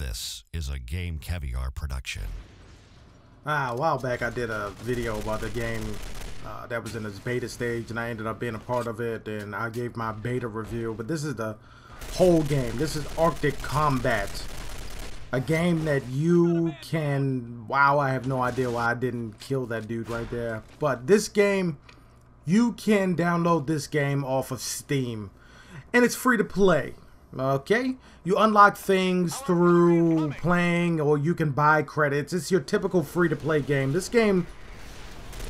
This is a Game Caviar production. Ah, a while back I did a video about the game uh, that was in its beta stage and I ended up being a part of it and I gave my beta review but this is the whole game this is Arctic Combat a game that you can wow I have no idea why I didn't kill that dude right there but this game you can download this game off of Steam and it's free to play Okay, you unlock things through playing or you can buy credits. It's your typical free-to-play game. This game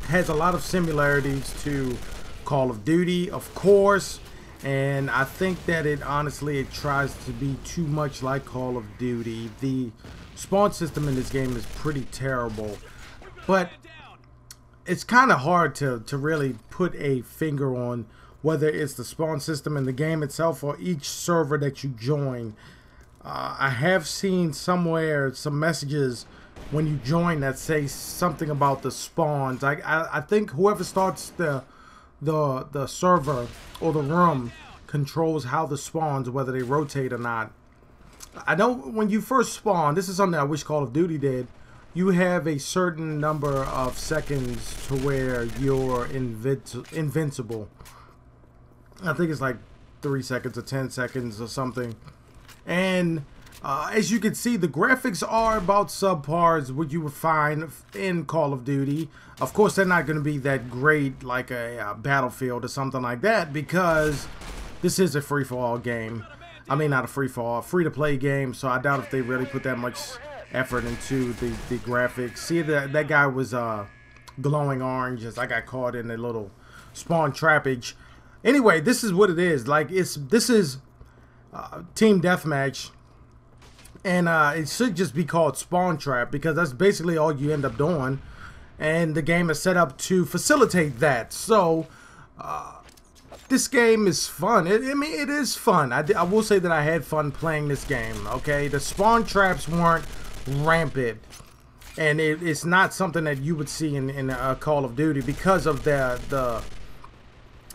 has a lot of similarities to Call of Duty, of course, and I think that it honestly it tries to be too much like Call of Duty. The spawn system in this game is pretty terrible, but it's kind of hard to, to really put a finger on whether it's the spawn system in the game itself or each server that you join. Uh, I have seen somewhere some messages when you join that say something about the spawns. I, I, I think whoever starts the the the server or the room controls how the spawns, whether they rotate or not. I know when you first spawn, this is something I wish Call of Duty did. You have a certain number of seconds to where you're invin invincible. I think it's like three seconds or 10 seconds or something. And uh, as you can see, the graphics are about subpars what you would find in Call of Duty. Of course, they're not going to be that great like a uh, Battlefield or something like that because this is a free-for-all game. I mean, not a free-for-all, free-to-play game, so I doubt if they really put that much effort into the, the graphics. See, that, that guy was uh, glowing orange as I got caught in a little spawn trappage. Anyway, this is what it is. Like it's this is uh, team deathmatch, and uh, it should just be called Spawn Trap because that's basically all you end up doing, and the game is set up to facilitate that. So. Uh, this game is fun. It, I mean, it is fun. I, I will say that I had fun playing this game. Okay, the spawn traps weren't rampant, and it, it's not something that you would see in in a Call of Duty because of the the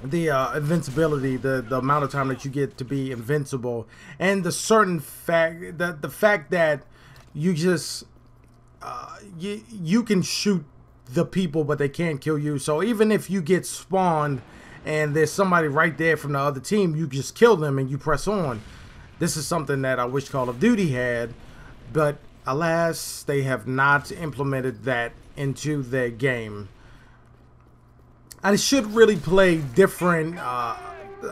the uh, invincibility, the the amount of time that you get to be invincible, and the certain fact that the fact that you just uh, you you can shoot the people, but they can't kill you. So even if you get spawned and there's somebody right there from the other team, you just kill them and you press on. This is something that I wish Call of Duty had, but alas, they have not implemented that into their game. I should really play different uh,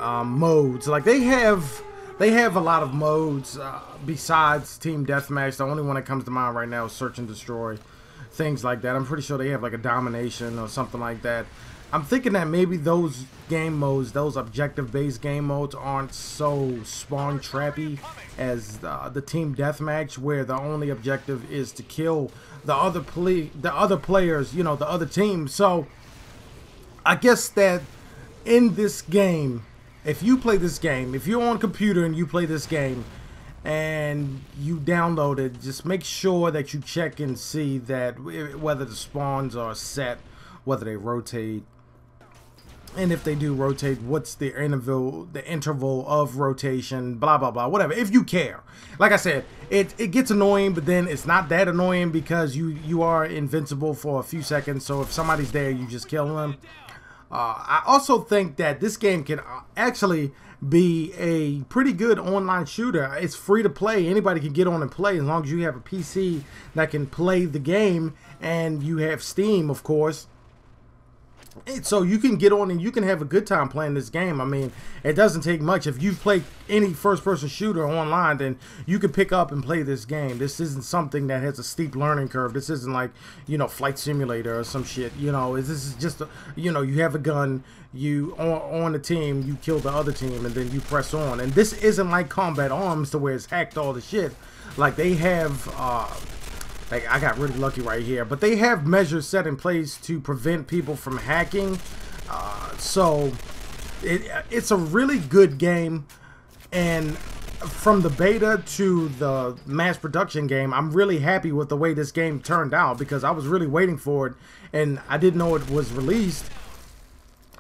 uh, modes. Like they have, they have a lot of modes uh, besides Team Deathmatch. The only one that comes to mind right now is Search and Destroy, things like that. I'm pretty sure they have like a Domination or something like that. I'm thinking that maybe those game modes, those objective-based game modes, aren't so spawn trappy as uh, the team deathmatch, where the only objective is to kill the other play, the other players, you know, the other team. So I guess that in this game, if you play this game, if you're on computer and you play this game and you download it, just make sure that you check and see that eh, whether the spawns are set, whether they rotate, and if they do rotate, what's the interval, the interval of rotation, blah blah blah, whatever. If you care, like I said, it it gets annoying, but then it's not that annoying because you you are invincible for a few seconds. So if somebody's there, you just kill them. Uh, I also think that this game can uh, actually be a pretty good online shooter. It's free to play. Anybody can get on and play as long as you have a PC that can play the game and you have Steam, of course so you can get on and you can have a good time playing this game. I mean, it doesn't take much. If you've played any first-person shooter online, then you can pick up and play this game. This isn't something that has a steep learning curve. This isn't like, you know, Flight Simulator or some shit. You know, this is just, a, you know, you have a gun, you on, on the team, you kill the other team, and then you press on. And this isn't like Combat Arms to where it's hacked all the shit. Like, they have... Uh, like, I got really lucky right here. But they have measures set in place to prevent people from hacking. Uh, so, it, it's a really good game. And from the beta to the mass production game, I'm really happy with the way this game turned out because I was really waiting for it and I didn't know it was released.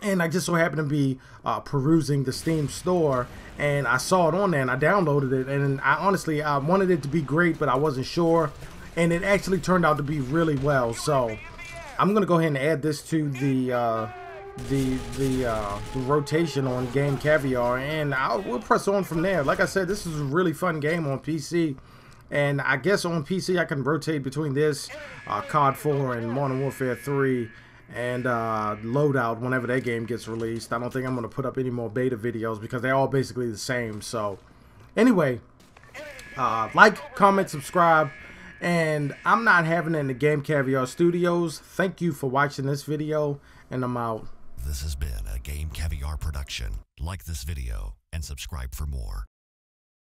and I just so happened to be uh, perusing the Steam store, and I saw it on there, and I downloaded it, and I honestly I wanted it to be great, but I wasn't sure, and it actually turned out to be really well. So I'm gonna go ahead and add this to the uh, the the, uh, the rotation on Game Caviar, and I'll, we'll press on from there. Like I said, this is a really fun game on PC. And I guess on PC I can rotate between this, uh, COD 4 and Modern Warfare 3 and uh, Loadout whenever that game gets released. I don't think I'm going to put up any more beta videos because they're all basically the same. So anyway, uh, like, comment, subscribe. And I'm not having it in the Game Caviar Studios. Thank you for watching this video, and I'm out. This has been a Game Caviar production. Like this video and subscribe for more.